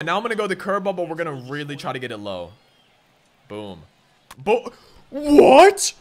And now I'm gonna go the curb bubble. we're gonna really try to get it low. Boom. Bo what?